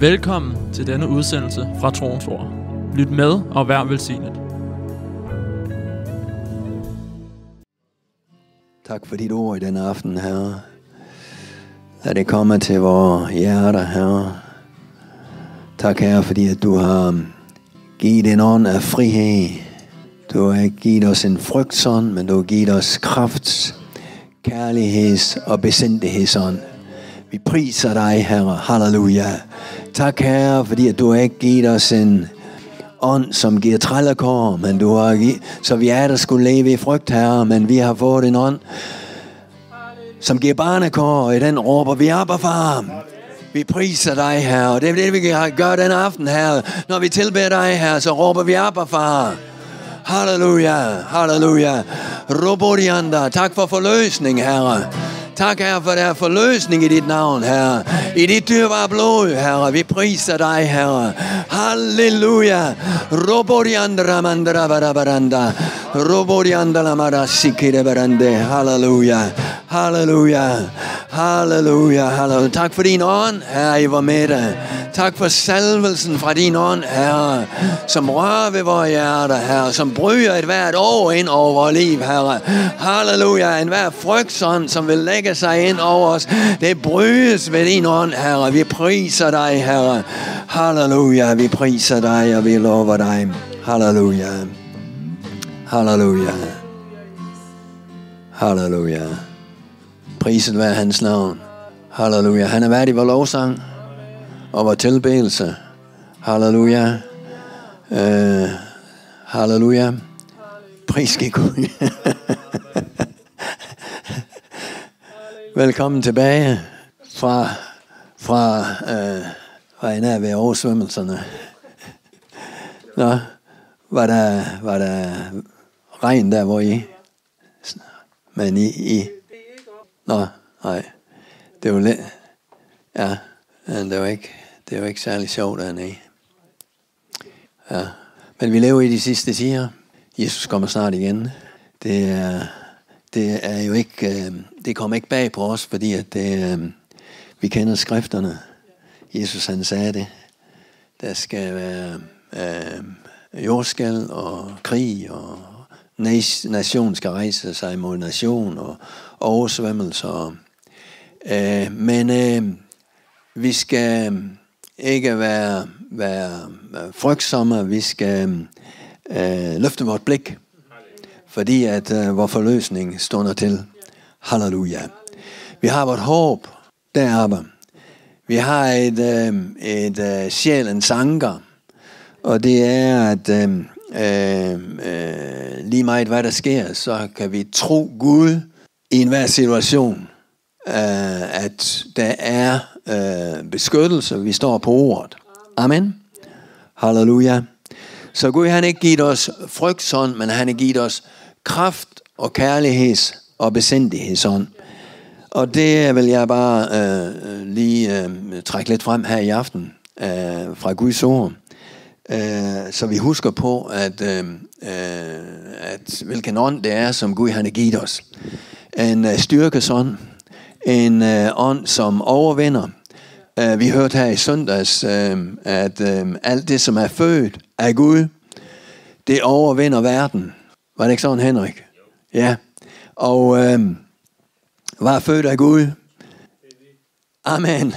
Velkommen til denne udsendelse fra Troens Ord. Lyt med og vær velsignet. Tak for dit ord i denne aften, Herre. Lad det komme til vores hjerter, Herre. Tak, Herre, fordi at du har givet en ånd af frihed. Du har ikke givet os en frygtsånd, men du har givet os kraft, kærligheds- og besindighedsånd. Vi priser dig, Herre. Halleluja. Tak, Herre, fordi at du har ikke givet os en ånd, som giver trællerkår, men du har givet, så vi er der skulle leve i frygt, Herre, men vi har fået en ånd, som giver barnekår, og i den råber vi op og far. Vi priser dig, Herre, og det er det, vi gør den aften, Herre. Når vi tilbeder dig, Herre, så råber vi op og far. Halleluja, halleluja. Roborianda, tak for forløsning, Herre. Tak, Herre, for der er forløsning i dit navn, Herre. I dit dyrbare blod, Herre. Vi priser dig, Herre. Halleluja. Roboriandra mandra barabaranda. Roboriandra mara sikire barande. Halleluja. Halleluja. Halleluja. Halleluja. Tak for din ånd, Herre, i var med dig. Tak for salvelsen fra din ånd, Herre, som rører ved vores hjerter, Herre, som bryder et hvert år ind over vores liv, Herre. Halleluja. En hver frygtsånd, som vil lægge sig ind over os, det brydes ved din ånd, Herre. Vi priser dig, Herre. Halleluja. Vi priser dig, og vi lover dig. Halleluja. Halleluja. Halleluja. Priset være hans navn. Halleluja. Han er værdig vores lovsang og vor tilbedelse. Halleluja. Uh, halleluja. Pris skal Gud. Velkommen tilbage fra, fra, uh, fra en af ved oversvømmelserne. Nå, var der, var der regn der, hvor I? Men I, I Nå, nej. Det var lidt... Ja, Øh, det var ikke, det var ikke særlig sjovt dernede. Ja. Men vi lever i de sidste tider. Jesus kommer snart igen. Det er, det er jo ikke, øh, det kommer ikke bag på os, fordi at det, øh, vi kender skrifterne. Jesus han sagde det. Der skal være øh, jordskæld og krig og nation skal rejse sig mod nation og oversvømmelser. Øh, men øh, vi skal øhm, ikke være, være frygtsomme, vi skal øhm, øh, løfte vort blik, fordi at øh, vores forløsning stunder til. Halleluja. Vi har vort håb deroppe. Vi har et, øh, et øh, sjælens anker, og det er, at øh, øh, øh, lige meget hvad der sker, så kan vi tro Gud i enhver situation, øh, at der er øh, beskyttelse. Vi står på ordet. Amen. Halleluja. Så Gud han ikke givet os frygtsånd, men han har givet os kraft og kærligheds og besindighedsånd. Og det vil jeg bare øh, lige øh, trække lidt frem her i aften øh, fra Guds ord. Øh, så vi husker på, at, øh, øh at hvilken ånd det er, som Gud han har givet os. En øh, styrkesånd, en øh, ånd, som overvinder. Uh, vi hørte her i søndags, uh, at uh, alt det, som er født af Gud, det overvinder verden. Var det ikke sådan, Henrik? Ja. Og uh, var født af Gud. Amen.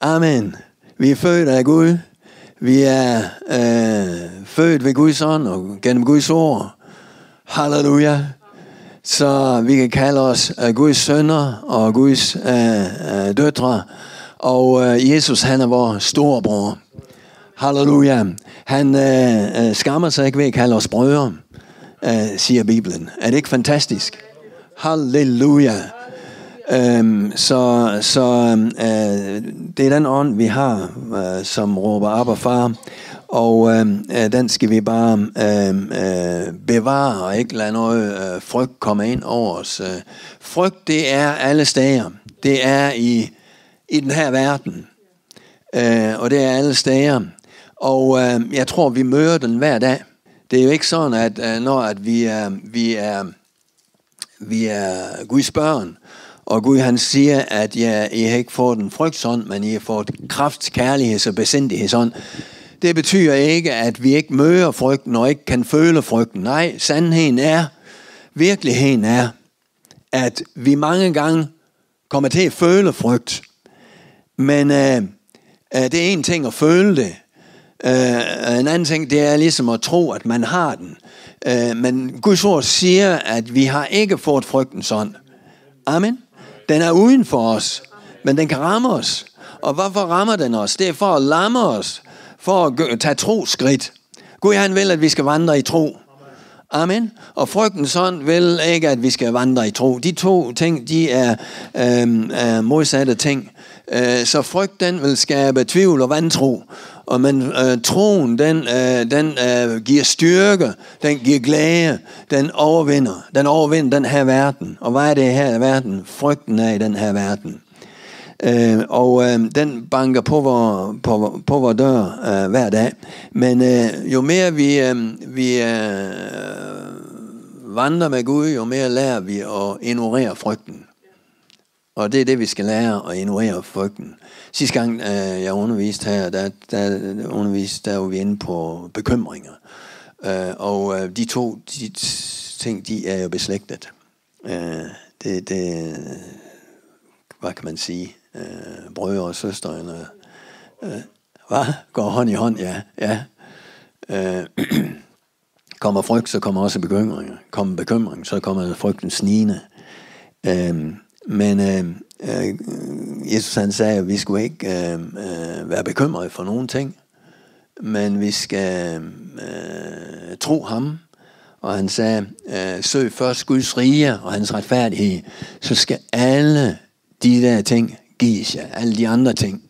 Amen. Vi er født af Gud. Vi er uh, født ved Guds ånd og gennem Guds ord. Halleluja så vi kan kalde os uh, Guds sønner og Guds uh, uh, døtre. Og øh, Jesus, han er vores storebror. Halleluja. Han øh, øh, skammer sig ikke ved at kalde os brødre, øh, siger Bibelen. Er det ikke fantastisk? Halleluja. Øhm, så så øh, det er den ånd, vi har, øh, som råber op og far. Og øh, øh, den skal vi bare øh, øh, bevare og ikke lade noget øh, frygt komme ind over os. Frygt, det er alle steder. Det er i, i den her verden. Øh, og det er alle steder. Og øh, jeg tror, vi møder den hver dag. Det er jo ikke sådan, at øh, når at vi, øh, vi, er, vi er Guds børn, Og Gud han siger, at ja, I har ikke fået en frygtsånd, men I har fået kraft, kærlighed og besindighedsånd. Det betyder ikke, at vi ikke møder frygten og ikke kan føle frygten. Nej, sandheden er, virkeligheden er, at vi mange gange kommer til at føle frygt. Men øh, øh, det er en ting at føle det. Øh, en anden ting, det er ligesom at tro, at man har den. Øh, men Guds ord siger, at vi har ikke fået frygten sådan. Amen. Den er uden for os, men den kan ramme os. Og hvorfor rammer den os? Det er for at lamme os, for at tage troskridt. Gud han vil, at vi skal vandre i tro. Amen. Og frygten sådan vil ikke, at vi skal vandre i tro. De to ting, de er øh, er modsatte ting. Øh, så frygt, den vil skabe tvivl og vantro. Og men øh, troen, den, øh, den øh, giver styrke, den giver glæde, den overvinder. Den overvinder den her verden. Og hvad er det her verden? Frygten er i den her verden. Øh, og øh, den banker på vores på, på vor dør øh, hver dag. Men øh, jo mere vi, øh, vi øh, vandrer med Gud, jo mere lærer vi at ignorere frygten. Og det er det, vi skal lære at ignorere frygten. Sidste gang øh, jeg underviste her, der, der, underviste, der var vi inde på bekymringer. Øh, og øh, de to de ting, de er jo beslægtet. Øh, det, det, hvad kan man sige? Øh, brødre og søstre, eller, øh, hvad? Går hånd i hånd, ja. ja. Øh, kommer frygt, så kommer også bekymringer. Kommer bekymring, så kommer frygten snigende. Øh, men øh, øh, Jesus han sagde, at vi skulle ikke øh, øh, være bekymrede for nogen ting, men vi skal øh, tro ham. Og han sagde, øh, søg først Guds rige og hans retfærdighed, så skal alle de der ting gives jer, alle de andre ting.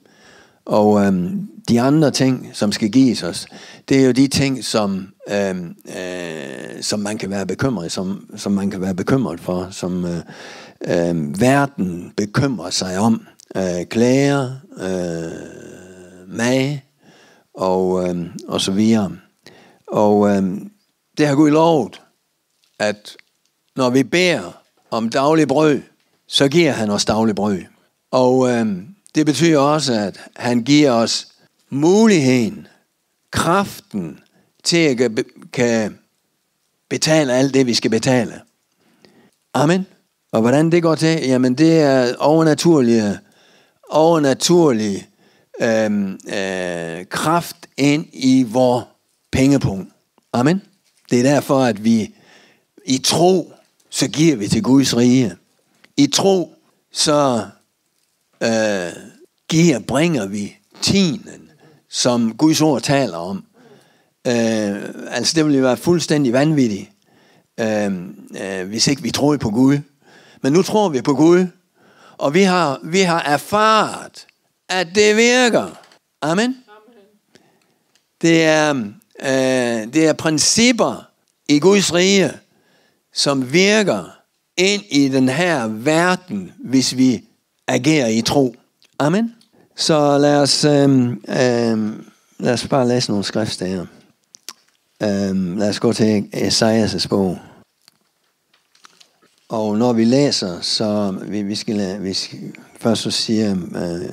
Og øhm, de andre ting, som skal gives os, det er jo de ting, som, øhm, øh, som man kan være bekymret, som, som man kan være bekymret for, som øh, øh, verden bekymrer sig om. Øh, klager, øh, mag og, øh, og så videre. Og øh, det har Gud lovet, at når vi beder om daglig brød, så giver han os daglig brød. Og øh, det betyder også, at han giver os muligheden, kraften til at kan betale alt det, vi skal betale. Amen. Og hvordan det går til? Jamen det er overnaturlige, overnaturlige øhm, øh, kraft ind i vores pengepunkt. Amen. Det er derfor, at vi i tro, så giver vi til Guds rige. I tro, så øh, giver, bringer vi tienden, som Guds ord taler om. Øh, altså det ville være fuldstændig vanvittigt, øh, øh, hvis ikke vi troede på Gud. Men nu tror vi på Gud, og vi har, vi har erfaret, at det virker. Amen. Det er, øh, det er principper i Guds rige, som virker ind i den her verden, hvis vi agerer i tro. Amen. Så lad os, øh, øh, lad os bare læse nogle skriftsteder. Øh, lad os gå til Esajas' bog. Og når vi læser, så vi, vi skal, vi skal først så siger øh,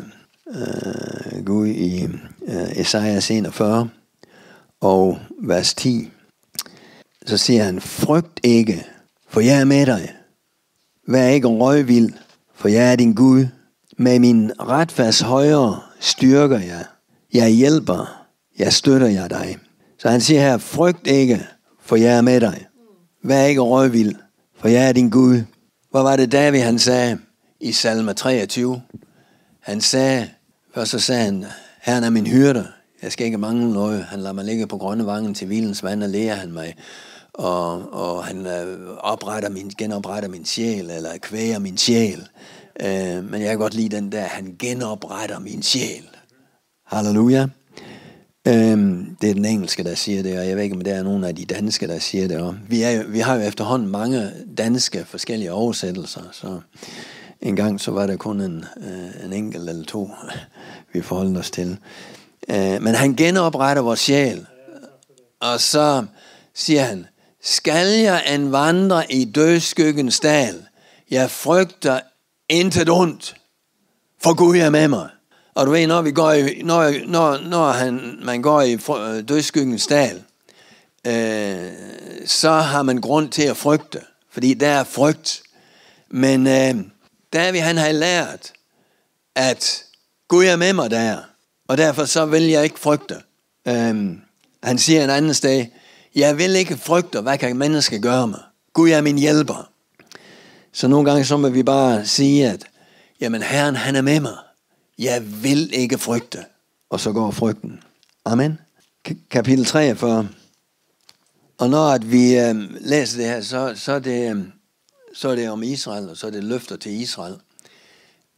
øh, Gud i øh, Esajas 41 og vers 10, så siger han, frygt ikke, for jeg er med dig. Vær ikke røgvild, for jeg er din Gud. Med min retfærds højre styrker jeg. Jeg hjælper. Jeg støtter jeg dig. Så han siger her, frygt ikke, for jeg er med dig. Vær ikke røgvild, for jeg er din Gud. Hvad var det David han sagde i salme 23? Han sagde, først så sagde han, Herren er min hyrde, jeg skal ikke mangle noget. Han lader mig ligge på grønne vangen til hvilens vand, og lærer han mig. Og, og han øh, opretter min, genopretter min sjæl, eller kvæger min sjæl. Øh, men jeg kan godt lide den der, han genopretter min sjæl. Halleluja. Øhm, det er den engelske, der siger det, og jeg ved ikke, om det er nogen af de danske, der siger det. Og vi, er, vi har jo efterhånden mange danske forskellige oversættelser, så en gang så var der kun en, øh, en enkelt eller to, vi forholdt os til. Øh, men han genopretter vores sjæl, og så siger han, skal jeg en vandre i dødskyggens dal, jeg frygter intet ondt, for Gud er med mig. Og du ved, når, vi går i, når, når, når han, man går i øh, dødskyggens dal, øh, så har man grund til at frygte, fordi der er frygt. Men øh, David han har lært, at Gud er med mig der, og derfor så vil jeg ikke frygte. Øh, han siger en anden sted, jeg vil ikke frygte, hvad kan mennesker gøre mig? Gud er min hjælper. Så nogle gange så må vi bare sige, at jamen Herren han er med mig. Jeg vil ikke frygte. Og så går frygten. Amen. K- kapitel 43. Og når at vi øh, læser det her, så, så, er det, øh, så er det om Israel, og så er det løfter til Israel.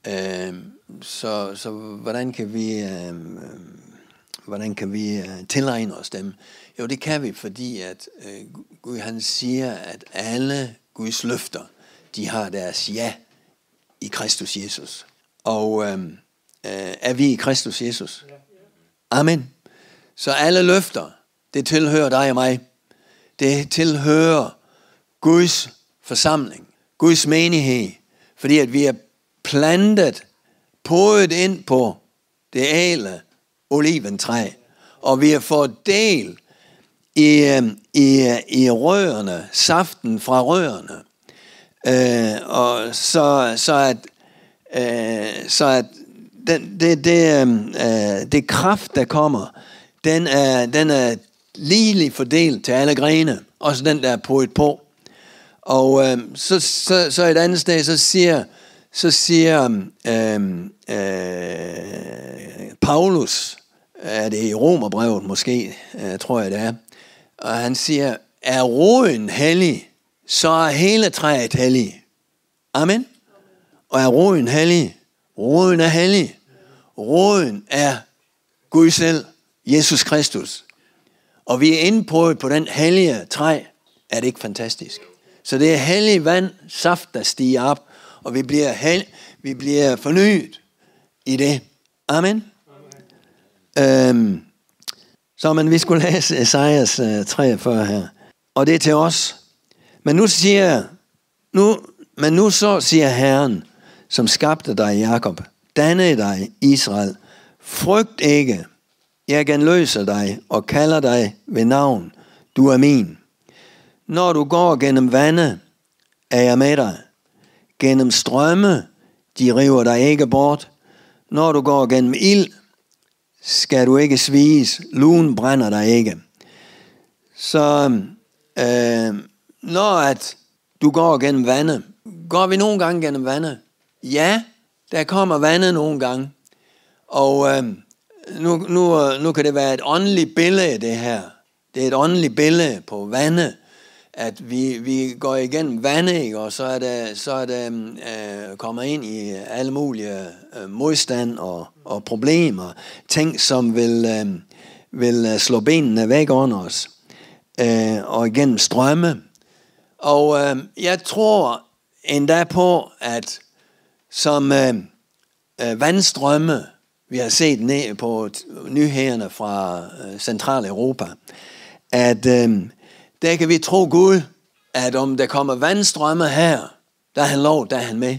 Øh, så, så hvordan kan vi, øh, hvordan kan vi øh, tilegne os dem? Jo, det kan vi, fordi at øh, Gud han siger, at alle Guds løfter, de har deres ja i Kristus Jesus. Og øh, øh, er vi i Kristus Jesus? Amen. Så alle løfter, det tilhører dig og mig. Det tilhører Guds forsamling, Guds menighed, fordi at vi er plantet, podet ind på det ale oliventræ, og vi har fået del i, øh, i, i rørene, saften fra rørene. Øh, og så, så at, øh, så at den, det, det, øh, det kraft, der kommer, den er, den er ligeligt fordelt til alle grene, også den, der er på et på. Og øh, så, så, så et andet sted, så siger, så siger øh, øh, Paulus, er det i Romerbrevet måske, øh, tror jeg det er, og han siger, er roden hellig, så er hele træet hellig. Amen. Og er roden hellig? Roden er hellig. Roden er Gud selv, Jesus Kristus. Og vi er inde på, på den hellige træ. Er det ikke fantastisk? Så det er hellig vand, saft, der stiger op, og vi bliver, hel, vi bliver fornyet i det. Amen. Amen. Øhm, så man, vi skulle læse Esajas øh, 43 her. Og det er til os. Men nu siger, nu, men nu så siger Herren, som skabte dig, Jakob, danne dig, Israel, frygt ikke, jeg genløser dig og kalder dig ved navn, du er min. Når du går gennem vande, er jeg med dig. Gennem strømme, de river dig ikke bort. Når du går gennem ild, skal du ikke sviges. Luen brænder dig ikke. Så øh, når at du går gennem vandet, går vi nogle gange gennem vandet? Ja, der kommer vandet nogle gange. Og øh, nu, nu, nu kan det være et åndeligt billede, det her. Det er et åndeligt billede på vandet at vi, vi går igennem vandet, ikke? og så er det, så er det øh, kommer ind i alle mulige øh, modstand og, og problemer, ting som vil, øh, vil øh, slå benene væk under os, øh, og igennem strømme. Og øh, jeg tror endda på, at som øh, øh, vandstrømme, vi har set ned på nyhederne fra øh, Centraleuropa, at øh, der kan vi tro Gud, at om der kommer vandstrømme her, der er han lov, der er han med.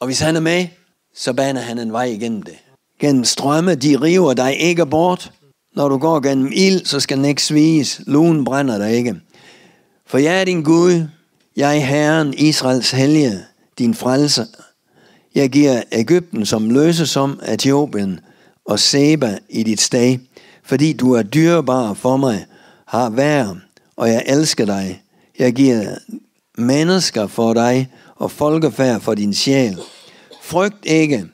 Og hvis han er med, så baner han en vej igennem det. Gennem strømme, de river dig ikke bort. Når du går gennem ild, så skal den ikke sviges. Luen brænder dig ikke. For jeg er din Gud. Jeg er Herren, Israels hellige, din frelser. Jeg giver Ægypten som løse som Etiopien og Seba i dit sted, fordi du er dyrebar for mig, har vær og jeg elsker dig. Jeg giver mennesker for dig, og folkefærd for din sjæl. Frygt ikke,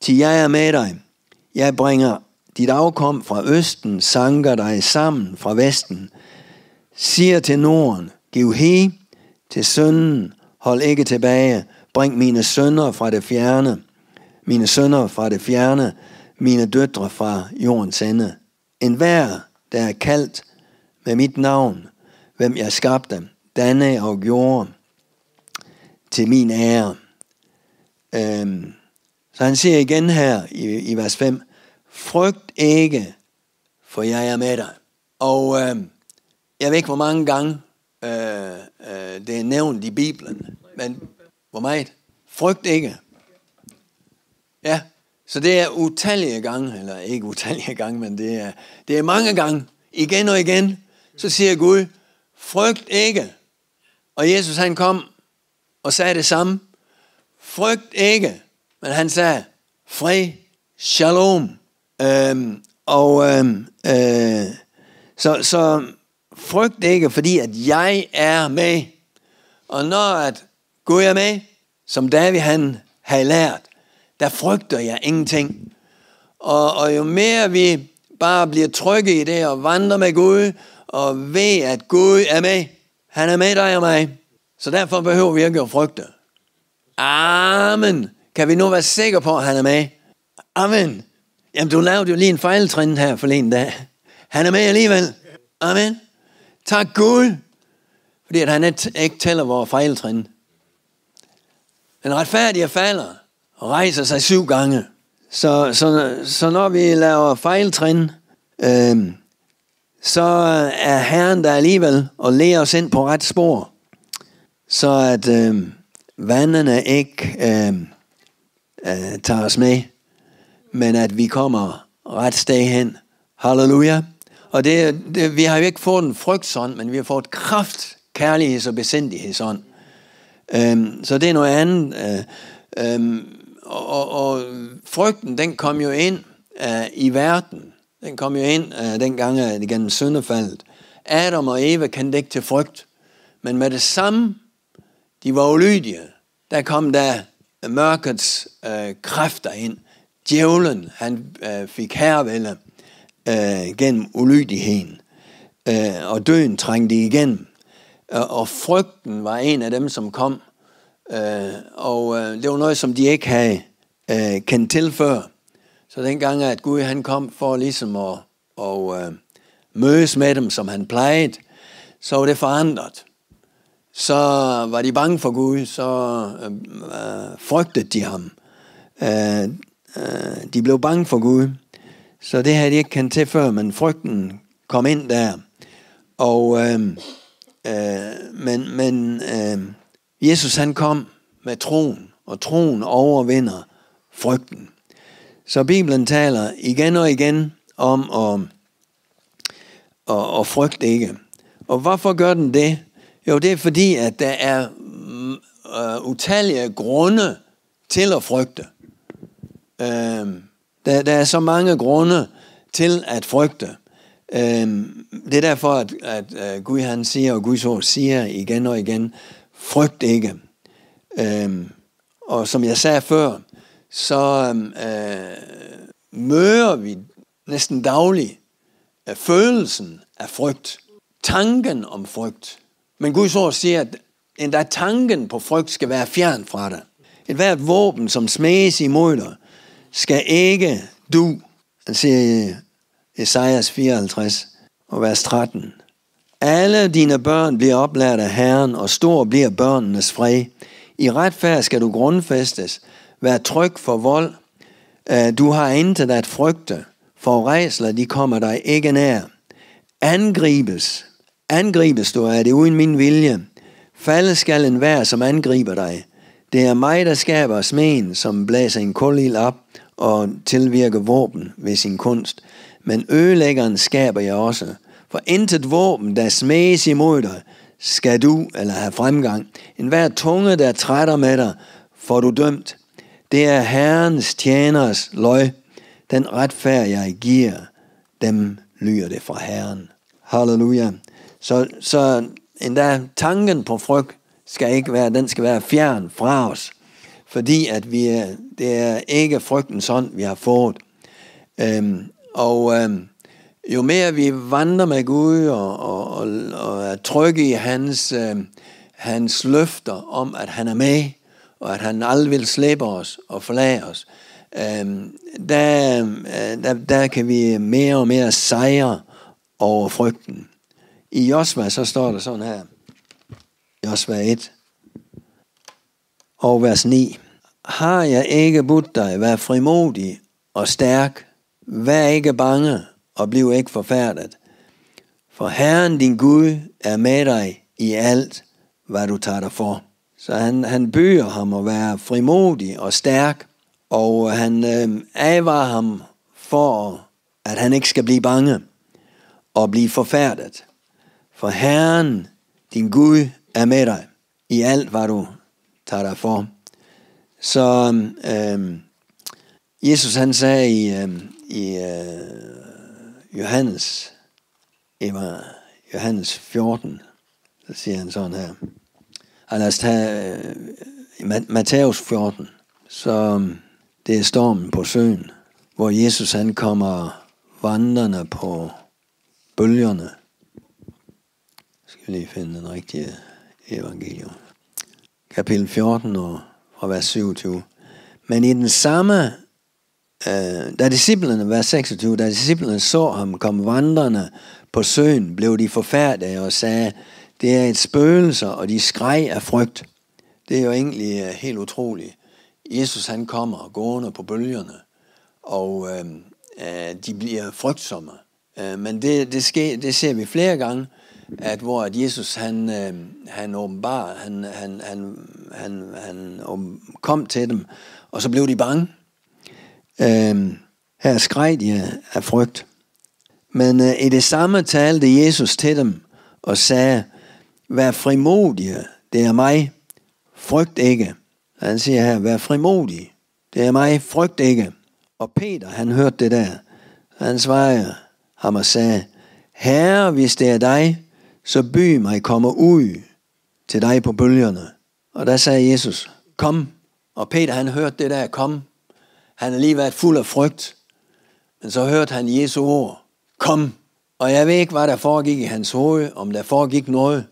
til jeg er med dig. Jeg bringer dit afkom fra østen, sanker dig sammen fra vesten. Siger til norden, giv he til sønnen, hold ikke tilbage. Bring mine sønner fra det fjerne, mine sønner fra det fjerne, mine døtre fra jordens ende. En hver, der er kaldt med mit navn, hvem jeg skabte, danne og gjorde til min ære. Øhm, så han siger igen her i, i vers 5, frygt ikke, for jeg er med dig. Og øhm, jeg ved ikke, hvor mange gange øh, øh, det er nævnt i Bibelen, men hvor meget? Frygt ikke. Ja, så det er utallige gange, eller ikke utallige gange, men det er, det er mange gange, igen og igen, så siger Gud, frygt ikke. Og Jesus han kom og sagde det samme. Frygt ikke. Men han sagde, fred, shalom. Øhm, og øhm, øh, så, så frygt ikke, fordi at jeg er med. Og når at Gud er med, som David han har lært, der frygter jeg ingenting. Og, og jo mere vi bare bliver trygge i det og vandrer med Gud, og ved, at Gud er med, han er med dig og mig, så derfor behøver vi ikke at frygte. Amen. Kan vi nu være sikre på, at han er med? Amen. Jamen, du lavede jo lige en fejltrin her forleden dag. Han er med alligevel. Amen. Tak Gud, fordi at han ikke tæller vores fejltrin. Den retfærdige falder og rejser sig syv gange. Så, så, så når vi laver fejltrin, øh, så er Herren der alligevel og lærer os ind på ret spor så at øh, vandene ikke øh, øh, tager os med, men at vi kommer ret sted hen. Halleluja. Og det, det, vi har jo ikke fået en frygtsånd, men vi har fået kraft, kærligheds- og besindighedsånd. Øhm, så det er noget andet. Øh, øhm, og, og, og frygten, den kom jo ind øh, i verden. Den kom jo ind øh, dengang øh, gennem syndefaldet. Adam og Eva kendte ikke til frygt. Men med det samme, de var ulydige. Der kom der øh, mørkets øh, kræfter ind. Djævlen, han øh, fik hervælde øh, gennem ulydigheden. Øh, og døden trængte igennem. Og, og frygten var en af dem, som kom. Øh, og øh, det var noget, som de ikke havde øh, kendt til før. Så dengang, at Gud han kom for ligesom at og, øh, mødes med dem, som han plejede, så var det forandret så var de bange for Gud, så øh, øh, frygtede de ham. Øh, øh, de blev bange for Gud. Så det havde de ikke kendt til før, men frygten kom ind der. Og, øh, øh, men men øh, Jesus han kom med troen, og troen overvinder frygten. Så Bibelen taler igen og igen om at, at, at frygte ikke. Og hvorfor gør den det? Jo, det er fordi, at der er øh, utallige grunde til at frygte. Øh, der, der er så mange grunde til at frygte. Uh, det er derfor, at, at øh, Gud han siger, og Guds ord siger igen og igen, frygt ikke. Uh, og som jeg sagde før, så øhm, øh, møder vi næsten dagligt uh, øh, følelsen af frygt. Tanken om frygt. Men Guds ord siger, at endda tanken på frygt skal være fjern fra dig. Et hvert våben, som smages imod dig, skal ikke du, han siger i Esajas 54 og vers 13. Alle dine børn bliver oplært af Herren, og stor bliver børnenes fred. I retfærd skal du grundfæstes. være tryg for vold. Øh, du har intet at frygte. For rejsler, de kommer dig ikke nær. Angribes, Angribes du af det uden min vilje. Falde skal en vær, som angriber dig. Det er mig, der skaber smen, som blæser en kulil op og tilvirker våben ved sin kunst. Men ødelæggeren skaber jeg også. For intet våben, der smages imod dig, skal du eller have fremgang. En hver tunge, der trætter med dig, får du dømt. Det er Herrens tjeners løg. Den retfærd, jeg giver, dem lyder det fra Herren. Halleluja. Så, så endda tanken på frygt skal ikke være, den skal være fjern fra os. Fordi at vi er, det er ikke frygtens sådan, vi har fået. Øhm, og øhm, jo mere vi vandrer med Gud og, og, og, og er trygge i hans, øhm, hans løfter om, at han er med, og at han aldrig vil slippe os og forlade os, øhm, der, øh, der, der kan vi mere og mere sejre over frygten. I Josva så står der sådan her. Josva 1 og vers 9. Har jeg ikke budt dig, vær frimodig og stærk. Vær ikke bange og bliv ikke forfærdet. For Herren din Gud er med dig i alt, hvad du tager dig for. Så han, han byder ham at være frimodig og stærk Og han øh, advarer ham for, at han ikke skal blive bange og blive forfærdet. For Herren, din Gud, er med dig i alt, hvad du tager dig for. Så øh, Jesus han sagde i, øh, i øh, Johannes, Emma, Johannes 14, så siger han sådan her. Og lad os tage øh, Matthæus 14, så øhm, det er stormen på søen, hvor Jesus han kommer vandrende på bølgerne. Skal vi lige finde den rigtige evangelium. Kapitel 14 og fra vers 27. Men i den samme, øh, da disciplene, vers 26, da disciplene så ham komme vandrende på søen, blev de forfærdede og sagde, det er et spøgelse, og de skreg af frygt. Det er jo egentlig øh, helt utroligt. Jesus han kommer gående på bølgerne, og øh, uh, de bliver frygtsomme. Uh, men det, det, sker, det ser vi flere gange, at hvor at Jesus han, øh, han åbenbar, han, han, han, han, han kom til dem, og så blev de bange. Uh, her skreg de af frygt. Men øh, i det samme talte Jesus til dem og sagde, Vær frimodige, det er mig, frygt ikke. Han siger her, vær frimodig, det er mig, frygt ikke. Og Peter, han hørte det der. Han svarede ham og sagde, Herre, hvis det er dig, så by mig komme ud til dig på bølgerne. Og der sagde Jesus, kom. Og Peter, han hørte det der, kom. Han har lige været fuld af frygt. Men så hørte han Jesu ord, kom. Og jeg ved ikke, hvad der foregik i hans hoved, om der foregik noget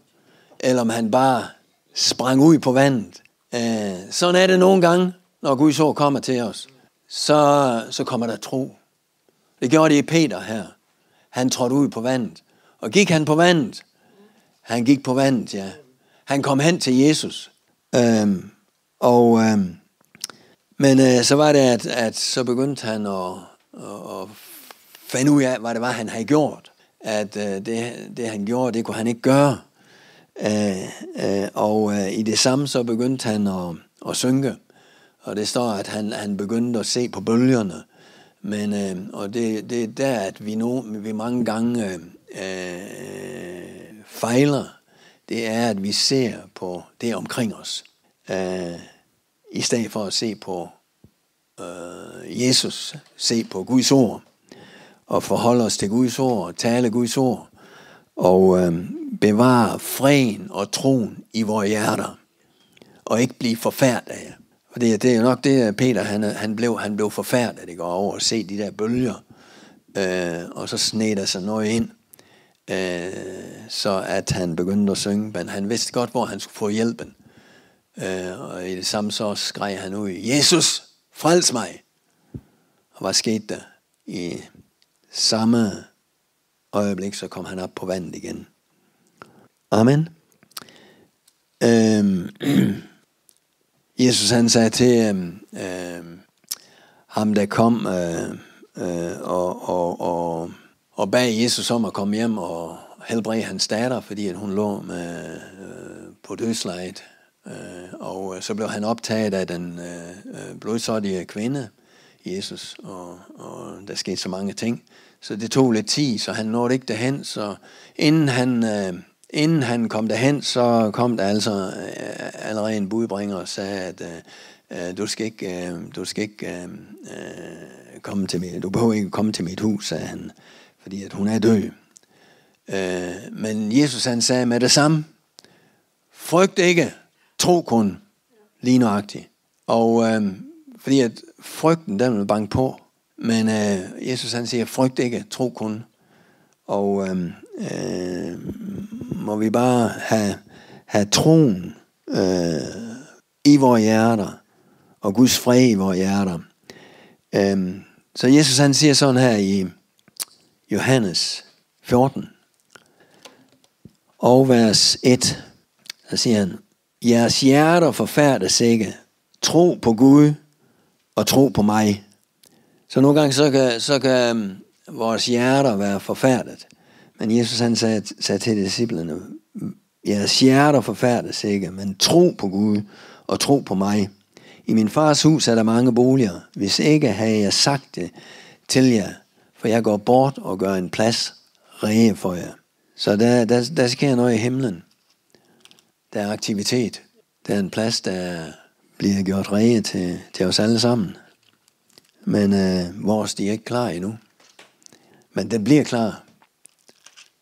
eller om han bare sprang ud på vandet. Øh, sådan er det nogle gange, når Guds ord kommer til os. Så, så kommer der tro. Det gjorde det i Peter her. Han trådte ud på vandet. Og gik han på vandet? Han gik på vandet, ja. Han kom hen til Jesus. Øhm, og, øhm, men øh, så var det, at, at så begyndte han at, at, at finde ud af, hvad det var, han havde gjort. At øh, det, det, han gjorde, det kunne han ikke gøre. Øh, øh, og øh, i det samme så begyndte han at, at synke. Og det står, at han, han begyndte at se på bølgerne. Men, øh, og det, det er der, at vi, nu, vi mange gange øh, øh fejler. Det er, at vi ser på det omkring os. Øh, I stedet for at se på øh, Jesus, se på Guds ord. Og forholde os til Guds ord, og tale Guds ord. Og øh, bevare freden og troen i vores hjerter, og ikke blive forfærdet af. Og det, det er nok det, Peter han, han, blev, han blev forfærdet det går over at se de der bølger, øh, og så sned der sig noget ind, øh, så at han begyndte at synge, men han vidste godt, hvor han skulle få hjælpen. Øh, og i det samme så skreg han ud, Jesus, frels mig! Og hvad skete der? I samme øjeblik, så kom han op på vandet igen. Amen. Øhm, Jesus han sagde til øhm, øhm, ham, der kom øh, øh, og, og, og, og bag Jesus om at komme hjem og helbrede hans datter, fordi at hun lå med, øh, på dødslejet. Øh, og øh, så blev han optaget af den øh, øh blodsårdige kvinde, Jesus, og, og der skete så mange ting. Så det tog lidt tid, så han nåede ikke derhen, så inden han... Øh, Inden han kom derhen, så kom der altså øh, allerede en budbringer og sagde, at øh, øh du skal ikke, øh, du skal ikke øh, øh, komme til mit, du behøver ikke komme til mit hus, sagde han, fordi at hun er død. Øh, men Jesus han sagde med det samme, frygt ikke, tro kun, lige nøjagtigt. Og øh, fordi at frygten, den vil banke på, men øh, Jesus han siger, frygt ikke, tro kun. Og øh, øh, må vi bare have, have troen øh, i vores hjerter, og Guds fred i vores hjerter. Øh, så Jesus han siger sådan her i Johannes 14 og vers 1, der siger han, jeres hjerter forfærdes ikke. Tro på Gud og tro på mig. Så nogle gange så kan, så kan øhm, vores hjerter være forfærdet. Men Jesus han sagde, sagde til disciplene, jeres hjerter forfærdes ikke, men tro på Gud og tro på mig. I min fars hus er der mange boliger. Hvis ikke havde jeg sagt det til jer, for jeg går bort og gør en plads rege for jer. Så der, der, der sker noget i himlen. Der er aktivitet. Der er en plads, der bliver gjort rege til, til os alle sammen. Men øh, vores de er ikke klar endnu. Men den bliver klar.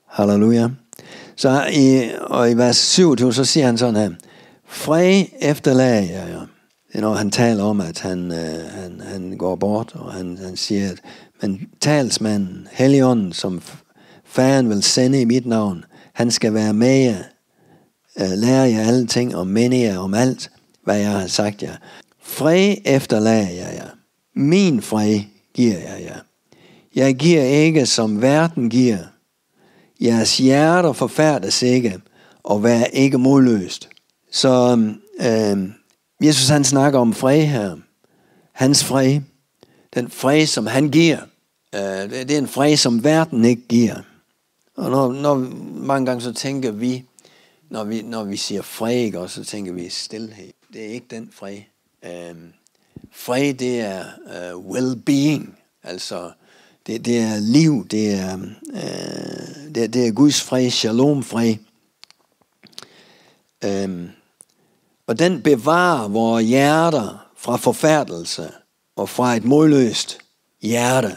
Halleluja. Så i, og i vers 27, så siger han sådan her. Fred efterlader jeg jer you know, han taler om, at han, øh, han, han går bort, og han, han siger, at men talsmanden, Helligånden, som faren vil sende i mit navn, han skal være med jer, øh, lære jer alle ting og minde jer om alt, hvad jeg har sagt jer. Fred efterlader jeg jer. Min fred giver jeg jer. Jeg giver ikke, som verden giver. Jeres hjerter forfærdes ikke, og vær ikke modløst. Så øh, Jesus han snakker om fred her. Hans fred. Den fred, som han giver. Øh, det er en fred, som verden ikke giver. Og når, når mange gange så tænker vi, når vi, når vi siger fred, ikke, så tænker vi stillhed. Det er ikke den fred. Øh, fred, det er uh, well-being. Altså, det, det er liv, det er, øh, det, det er Guds fred, shalom fred. Øhm, og den bevarer vores hjerter fra forfærdelse og fra et modløst hjerte.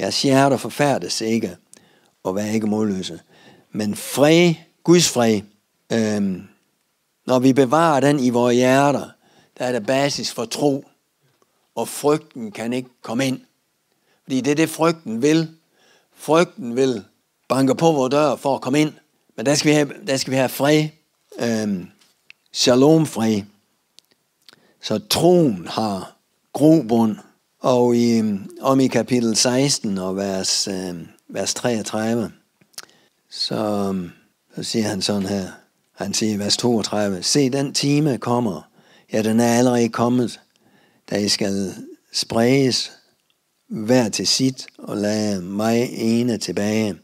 Jeres hjerter forfærdes ikke og vær ikke modløse. Men fred, Guds fred, øhm, når vi bevarer den i vores hjerter, der er der basis for tro, og frygten kan ikke komme ind. Fordi det er det, frygten vil. Frygten vil banke på vores dør for at komme ind. Men der skal vi have, der skal vi have fred. Øhm, shalom fred. Så troen har grobund. Og i, øhm, om i kapitel 16 og vers, øh, vers 33, så, øhm, så siger han sådan her. Han siger i vers 32, Se, den time kommer. Ja, den er allerede kommet, da I skal spredes hver til sit og lade mig ene tilbage.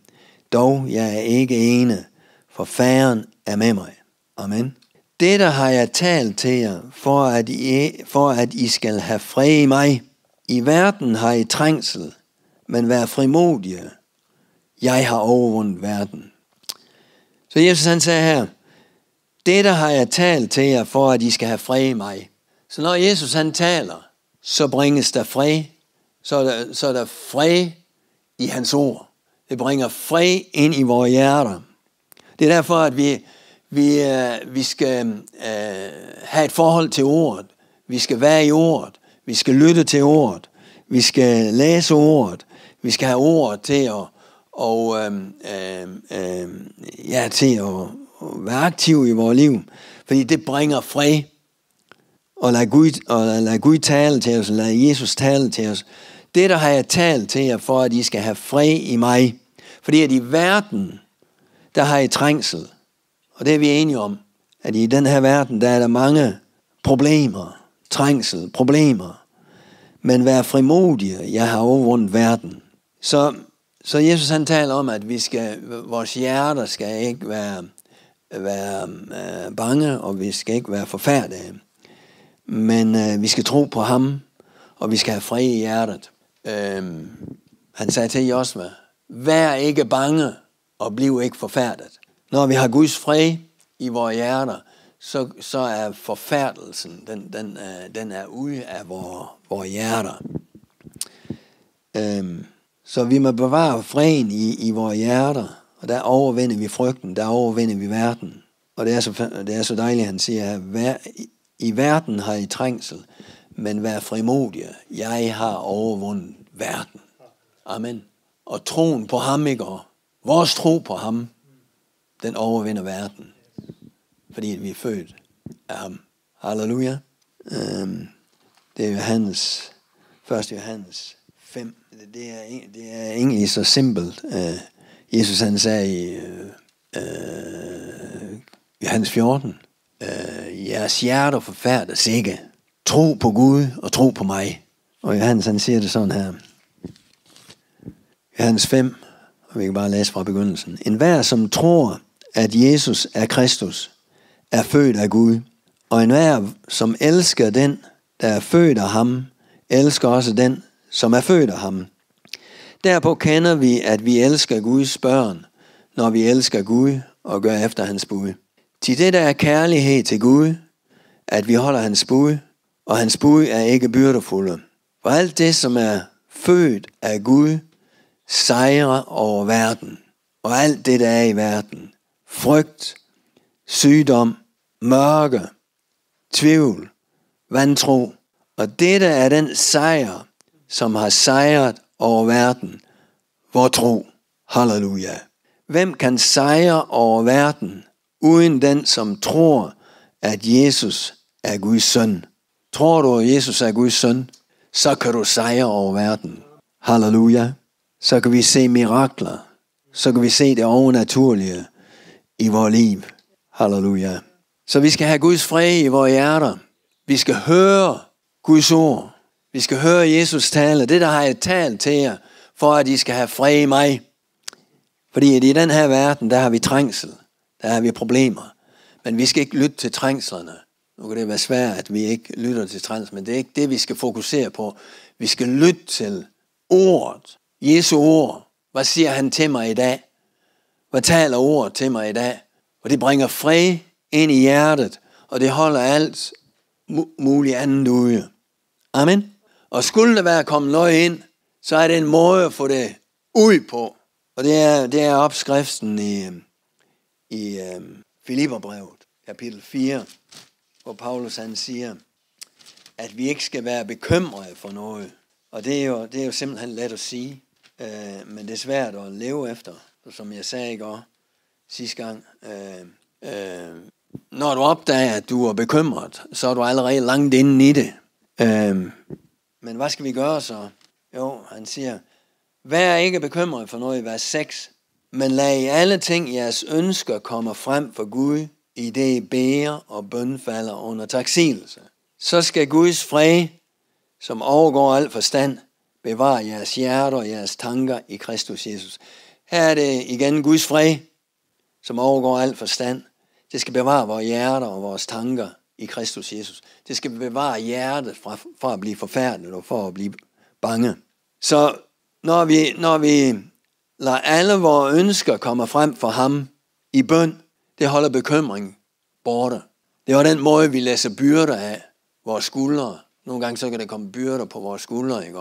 Dog jeg er ikke ene, for færen er med mig. Amen. Dette har jeg talt til jer, for at, I, for at I skal have fred i mig. I verden har I trængsel, men vær frimodige. Jeg har overvundet verden. Så Jesus han sagde her, dette har jeg talt til jer, for at I skal have fred i mig. Så når Jesus han taler, så bringes der fred så er, der, så er der fred i hans ord. Det bringer fred ind i vores hjerter. Det er derfor, at vi, vi, øh, vi skal øh, have et forhold til ordet. Vi skal være i ordet. Vi skal lytte til ordet. Vi skal læse ordet. Vi skal have ordet til at, og, øh, øh, ja, til at, være aktiv i vores liv. Fordi det bringer fred. Og lad Gud, og lad Gud tale til os, lad Jesus tale til os. Det der har jeg talt til jer, for at I skal have fred i mig. Fordi at i verden, der har I trængsel. Og det er vi enige om, at i den her verden, der er der mange problemer, trængsel, problemer. Men vær frimodige, jeg har overvundet verden. Så, så Jesus han taler om, at vi skal, vores hjerter skal ikke være, være øh, bange, og vi skal ikke være forfærdelige. Men øh, vi skal tro på ham, og vi skal have fred i hjertet. Øh, han sagde til Josva, vær ikke bange og bliv ikke forfærdet. Når vi har Guds fred i vores hjerter, så, så er forfærdelsen, den, den, er, den er ude af vores, vores hjerter. Øhm, så vi må bevare freden i, i vores hjerter, og der overvinder vi frygten, der overvinder vi verden. Og det er så, det er så dejligt, han siger, at i verden har I trængsel, men vær frimodige. Jeg har overvundet verden. Amen. Og troen på ham, ikke? Og vores tro på ham, den overvinder verden. Fordi vi er født af ham. Halleluja. Um, det er Johannes, 1. Johannes 5. Det er, det er egentlig så simpelt. Uh, Jesus han sagde i uh, uh, Johannes 14, uh, jeres hjerter forfærdes ikke. Tro på Gud og tro på mig. Og Johannes han siger det sådan her. Johannes 5, og vi kan bare læse fra begyndelsen. En hver, som tror, at Jesus er Kristus, er født af Gud. Og enhver, som elsker den, der er født af ham, elsker også den, som er født af ham. Derpå kender vi, at vi elsker Guds børn, når vi elsker Gud og gør efter hans bud. Til det der er kærlighed til Gud, at vi holder hans bud, og hans bud er ikke byrdefulde. For alt det, som er født af Gud, sejrer over verden. Og alt det, der er i verden. Frygt, sygdom, mørke, tvivl, vantro. Og dette er den sejr, som har sejret over verden. Vor tro. Halleluja. Hvem kan sejre over verden, uden den, som tror, at Jesus er Guds søn? Tror du, at Jesus er Guds søn? Så kan du sejre over verden. Halleluja. Så kan vi se mirakler. Så kan vi se det overnaturlige i vores liv. Halleluja. Så vi skal have Guds fred i vores hjerter. Vi skal høre Guds ord. Vi skal høre Jesus tale. Det, der har jeg talt til jer, for at I skal have fred i mig. Fordi i den her verden, der har vi trængsel. Der har vi problemer. Men vi skal ikke lytte til trængslerne. Nu kan det være svært, at vi ikke lytter til trængsel, men det er ikke det, vi skal fokusere på. Vi skal lytte til ordet. Jesu ord. Hvad siger han til mig i dag? Hvad taler ordet til mig i dag? Og det bringer fred ind i hjertet, og det holder alt muligt andet ude. Amen. Og skulle der være kommet noget ind, så er det en måde at få det ud på. Og det er, det er opskriften i, øhm, i um, Filipperbrevet, kapitel 4, hvor Paulus han siger, at vi ikke skal være bekymrede for noget. Og det er jo, det er jo simpelthen let at sige, øh, men det er svært at leve efter, som jeg sagde i går sidste gang. Øh, øh, når du opdager, at du er bekymret, så er du allerede langt inde i det. Øh, men hvad skal vi gøre så? Jo, han siger, vær ikke bekymret for noget i vers 6, men lad i alle ting jeres ønsker komme frem for Gud, i det I beder og bønfalder under taksigelse. Så skal Guds fred, som overgår al forstand, bevare jeres hjerter og jeres tanker i Kristus Jesus. Her er det igen Guds fred, som overgår al forstand. Det skal bevare vores hjerter og vores tanker i Kristus Jesus. Det skal bevare hjertet fra, fra at blive forfærdet og for at blive bange. Så når vi, når vi lader alle vores ønsker komme frem for ham i bøn, det holder bekymring borte. Det var den måde, vi læser byrder af vores skuldre. Nogle gange så kan der komme byrder på vores skuldre, ikke?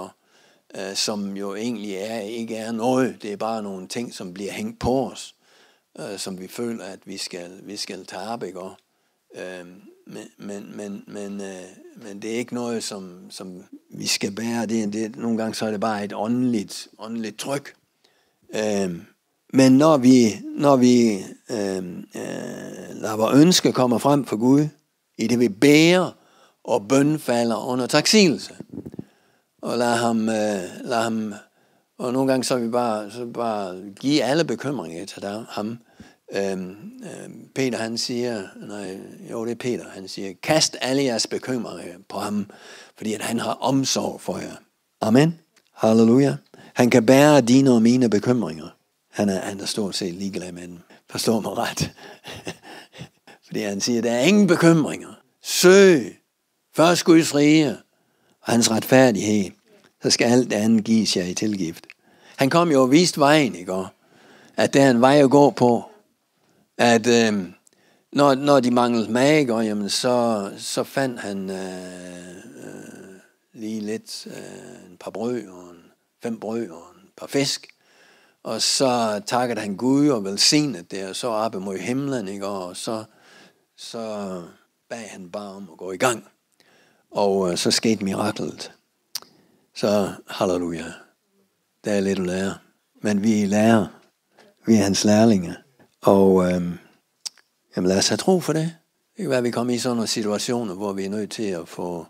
Øh, som jo egentlig er, ikke er noget. Det er bare nogle ting, som bliver hængt på os, øh, som vi føler, at vi skal, vi skal tage op. Ikke? Og, øh, men, men, men, men, øh, men det er ikke noget, som, som vi skal bære. Det, det, nogle gange så er det bare et åndeligt, åndeligt tryk. Øh, men når vi, når vi øh, øh, lader vores ønske komme frem for Gud, i det vi bærer og bønfalder under taksigelse, og lad ham, øh, lad ham og nogle gange så vi bare, så bare give alle bekymringer til der, ham. Øhm, øhm, Peter han siger, nej, jo det er Peter, han siger, kast alle jeres bekymringer på ham, fordi at han har omsorg for jer. Amen. Halleluja. Han kan bære dine og mine bekymringer. Han er, han er stort set ligeglad med dem. Forstår mig ret. fordi han siger, der er ingen bekymringer. Søg først Guds rige og hans retfærdighed, så skal alt andet gives jer i tilgift. Han kom jo og viste vejen ikke? at der er en vej at gå på, at øh, når, når de manglede mad, og jamen, så, så fandt han øh, øh, lige lidt, øh, en par brød, og en, fem brød og en par fisk, og så takkede han Gud og velsignede det, og så op mod himlen, ikke? og så, så bag han bare om at gå i gang. Og øh, så skete miraklet. Så halleluja. Der er lidt at lære. Men vi er lærer. Vi er hans lærlinge. Og øhm, jamen lad os have tro for det. Det kan være, at vi kommer i sådan nogle situationer, hvor vi er nødt til at få,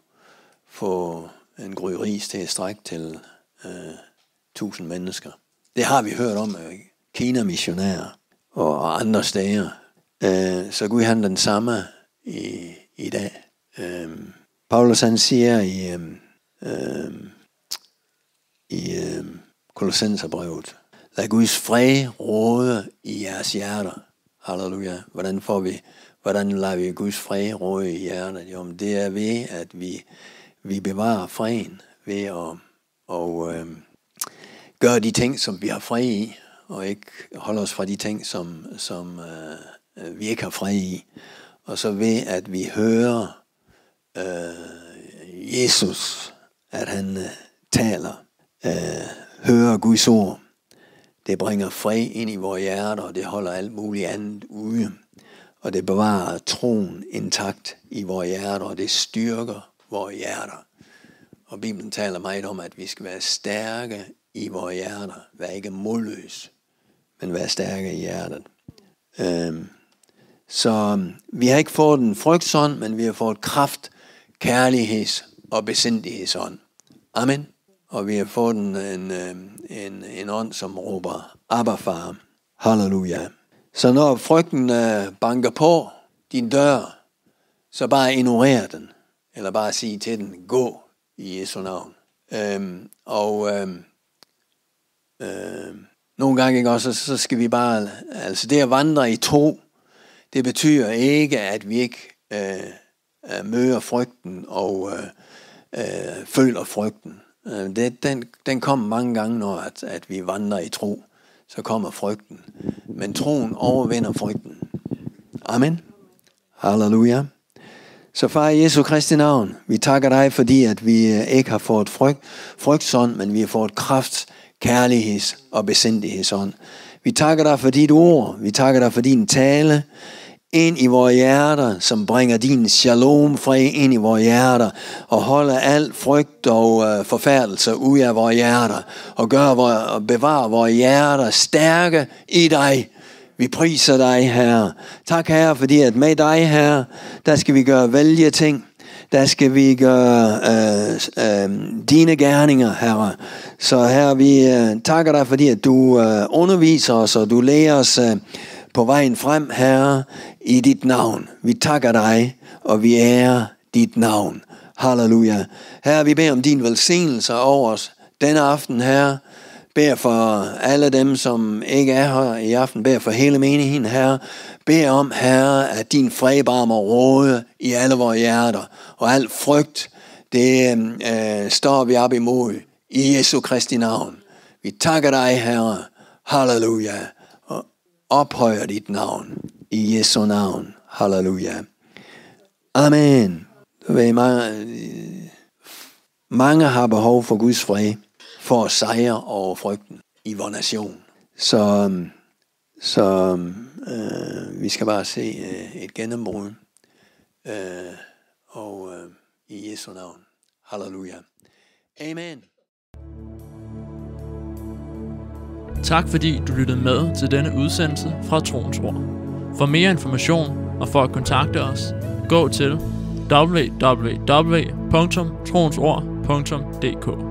få en gryg ris til at strække til øh, tusind mennesker. Det har vi hørt om af Kina-missionærer og andre steder. Øh, så Gud han den samme i, i dag. Øh, Paulus han siger i, øh, øh, i øh, Kolossenserbrevet. Lad Guds fred råde i jeres hjerter. Halleluja. Hvordan får vi, hvordan lader vi Guds fred råde i hjertet? Jo, det er ved, at vi, vi bevarer freden ved at og, øh, gøre de ting, som vi har fred i, og ikke holde os fra de ting, som, som øh, øh vi ikke har fred i. Og så ved, at vi hører øh, Jesus, at han øh, taler, øh, hører Guds ord. Det bringer fred ind i vores hjerter, og det holder alt muligt andet ude. Og det bevarer troen intakt i vores hjerter, og det styrker vores hjerter. Og Bibelen taler meget om, at vi skal være stærke i vores hjerter. Vær ikke modløs, men vær stærke i hjertet. Øhm, så vi har ikke fået en frygtsånd, men vi har fået kraft, kærligheds- og besindighedsånd. Amen. Og vi har fået en, en, øhm, en, en ånd, som råber, Abba far. Halleluja. Så når frygten øh, banker på din dør, så bare ignorer den. Eller bare sige til den, gå i Jesu navn. Øhm, og øhm, øhm, nogle gange ikke også, så skal vi bare, altså det at vandre i tro, det betyder ikke, at vi ikke øh, øh, møder frygten og øh, øh, føler frygten. Øh, det, den, den kommer mange gange, når at, at vi vandrer i tro. Så kommer frygten. Men troen overvinder frygten. Amen. Halleluja. Så far i Jesu Kristi navn, vi takker dig, fordi at vi øh, ikke har fået frygt, frygtsånd, men vi har fået kraft, kærligheds- og besindighedsånd. Vi takker dig for dit ord. Vi takker dig for din tale ind i vores hjerter, som bringer din shalom fred ind i vores hjerter, og holder al frygt og øh, forfærdelse ud af vores hjerter, og gør og bevarer vores hjerter stærke i dig. Vi priser dig, Herre. Tak, Herre, fordi at med dig, Herre, der skal vi gøre vælge ting. Der skal vi gøre øh, øh, dine gerninger, Herre. Så Herre, vi øh, takker dig, fordi at du øh, underviser os, og du lærer os øh, på vejen frem, Herre, i dit navn. Vi takker dig, og vi ærer dit navn. Halleluja. Herre, vi beder om din velsignelse over os denne aften, Herre. Bær for alle dem, som ikke er her i aften. Bær for hele menigheden, Herre. Bær om, Herre, at din fred bare må råde i alle vores hjerter. Og al frygt, det øh, står vi op imod i Jesu Kristi navn. Vi takker dig, Herre. Halleluja. Ophøjer dit navn i Jesu navn. Halleluja. Amen. Mange, mange har behov for Guds fred for at sejre over frygten i vores nation. Så, så øh, vi skal bare se øh, et gennembrud. Øh, og øh, i Jesu navn. Halleluja. Amen. Tak fordi du lyttede med til denne udsendelse fra Troens Ord. For mere information og for at kontakte os, gå til www.troensord.dk